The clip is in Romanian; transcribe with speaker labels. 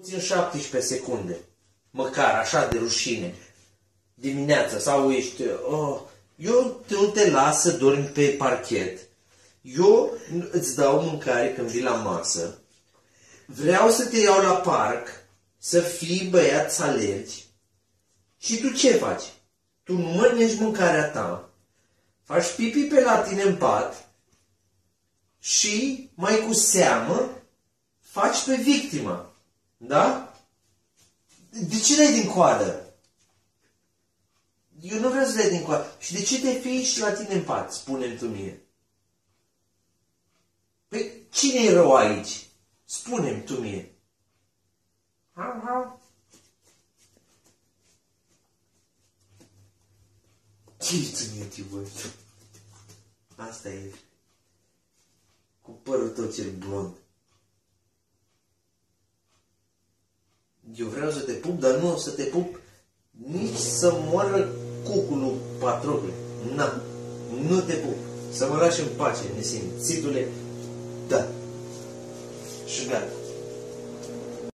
Speaker 1: puțin 17 secunde, măcar așa de rușine, dimineața sau ești, oh, eu nu te las să dormi pe parchet, eu îți dau mâncare când vii la masă, vreau să te iau la parc, să fii băiat să alergi. Și tu ce faci? Tu nu mănânci mâncarea ta, faci pipi pe la tine în pat și, mai cu seamă, faci pe victima. Da? De ce dai din coadă? Eu nu vreau să dai din coadă. Și de ce te fii și la tine în pat? Spune-mi tu mie. Păi cine e rău aici? Spune-mi tu mie. Ha, ha. Ce ține voi? Asta e. Cu părul tău cel blond. Eu vreau să te pup, dar nu o să te pup nici să moară cuculul patrocului. Na, nu te pup. Să mă lași în pace, nesimțitule. Da. Și gata.